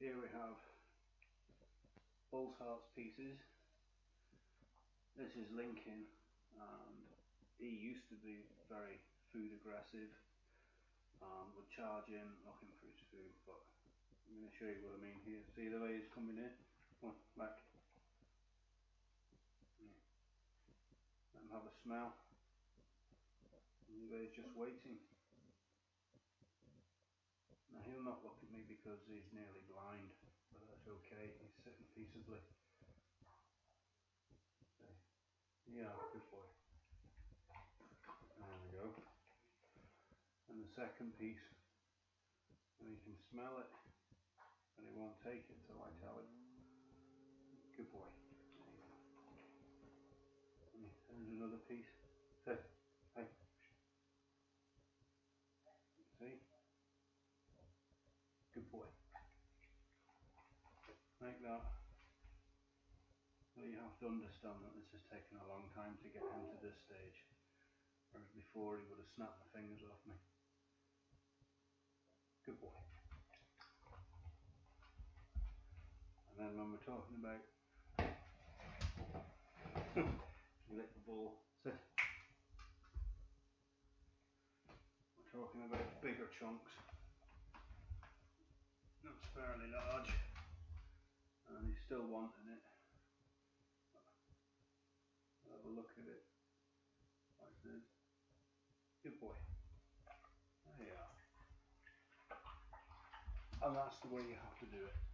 here we have Bull's Hearts pieces. This is Linkin and he used to be very food aggressive and would charge in looking for his food but I'm going to show you what I mean here. See the way he's coming in? Come back. Yeah. Let him have a smell. And he's just waiting. Not look at me because he's nearly blind, but that's okay, he's sitting peaceably. Yeah, good boy. There we go. And the second piece, and he can smell it, and he won't take it till I tell him. Good boy. And there's another piece. Say, hey. See? Boy. Like that. But you have to understand that this has taken a long time to get him to this stage. Whereas before he would have snapped the fingers off me. Good boy. And then when we're talking about you lick the ball, sit. We're talking about bigger chunks. Fairly large. And he's still wanting it. Have a look at it. Like this. Good boy. There you are. And that's the way you have to do it.